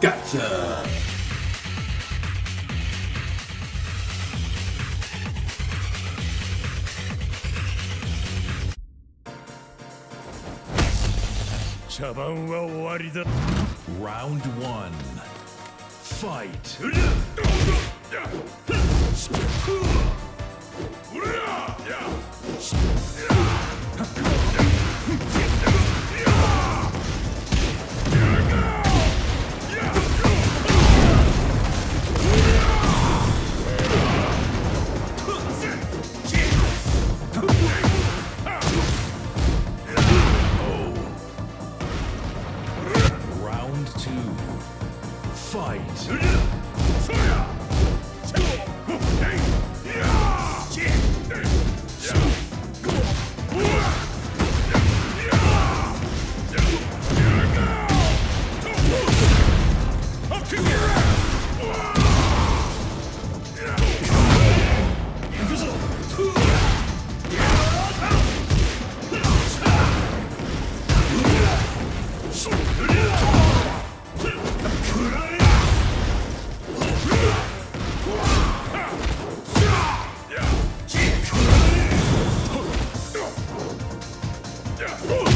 Gotcha. Round one. Fight. Round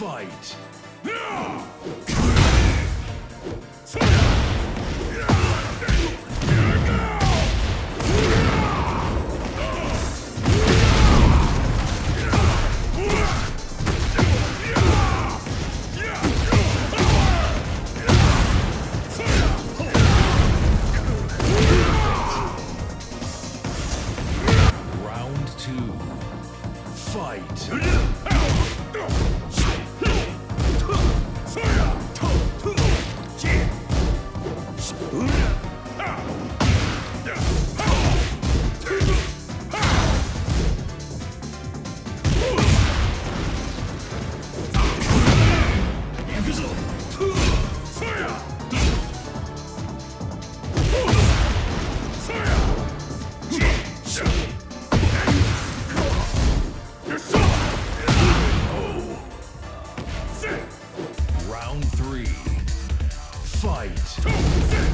Fight. Fight.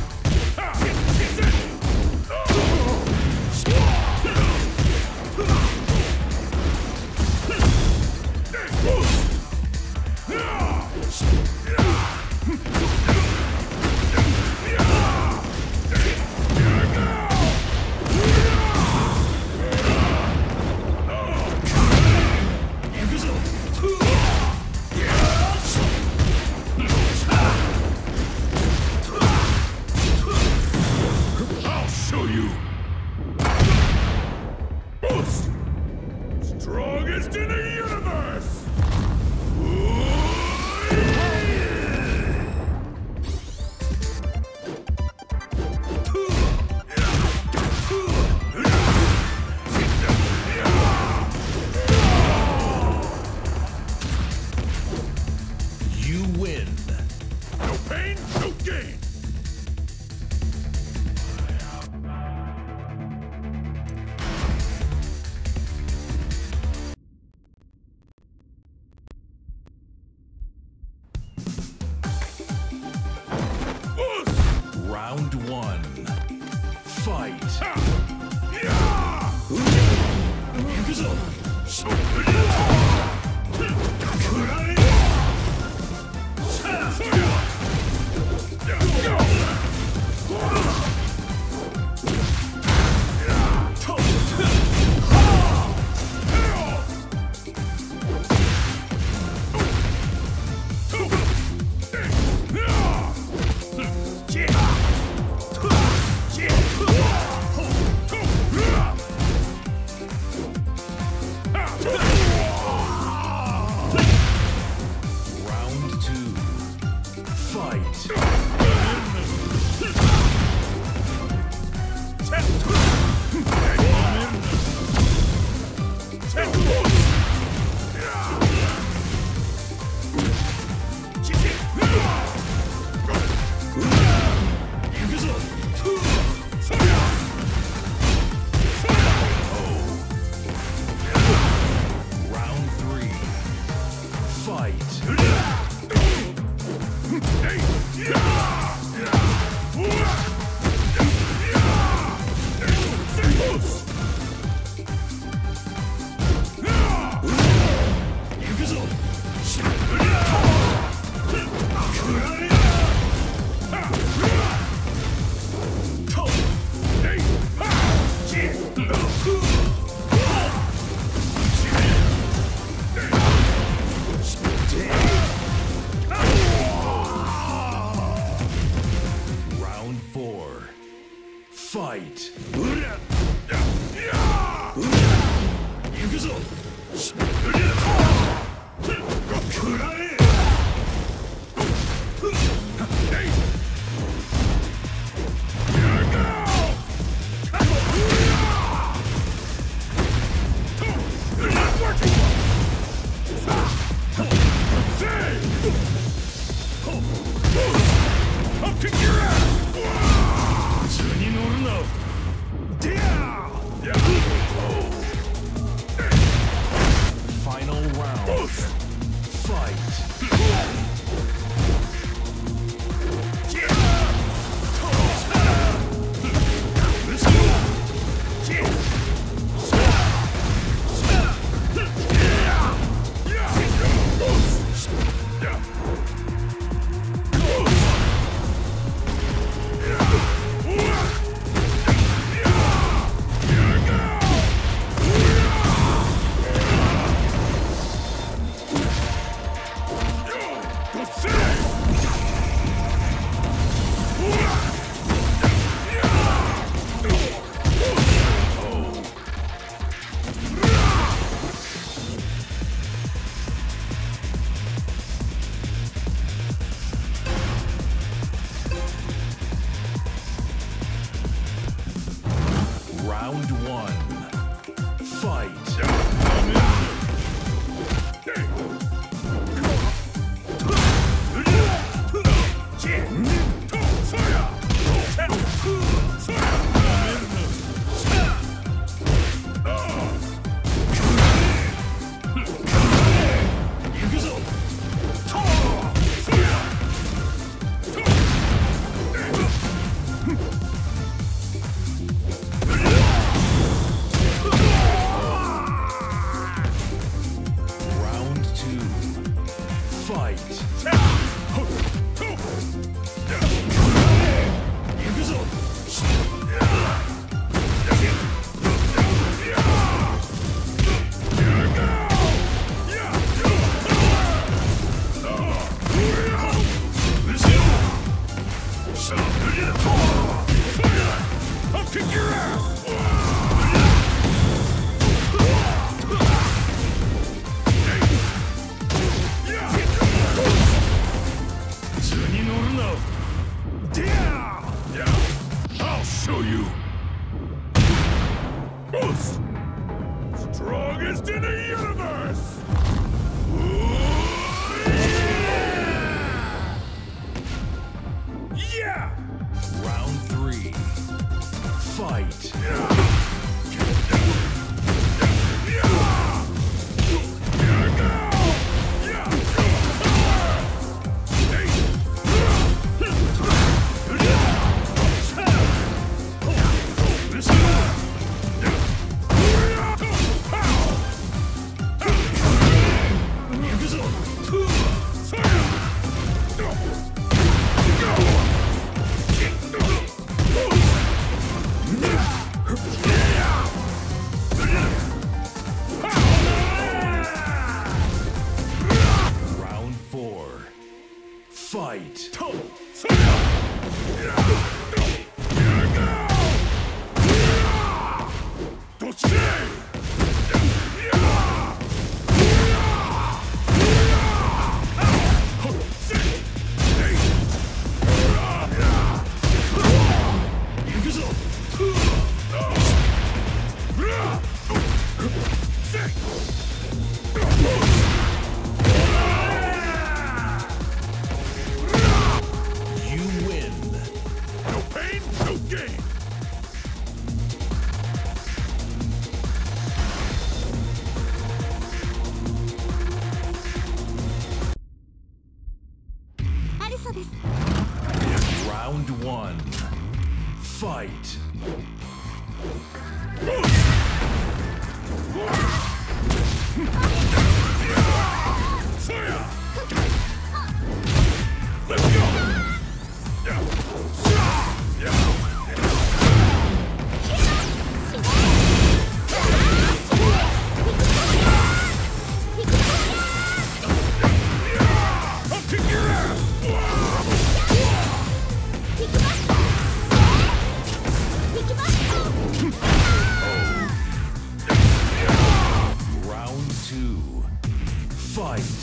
勝負 I'll show you. Fight. Fight.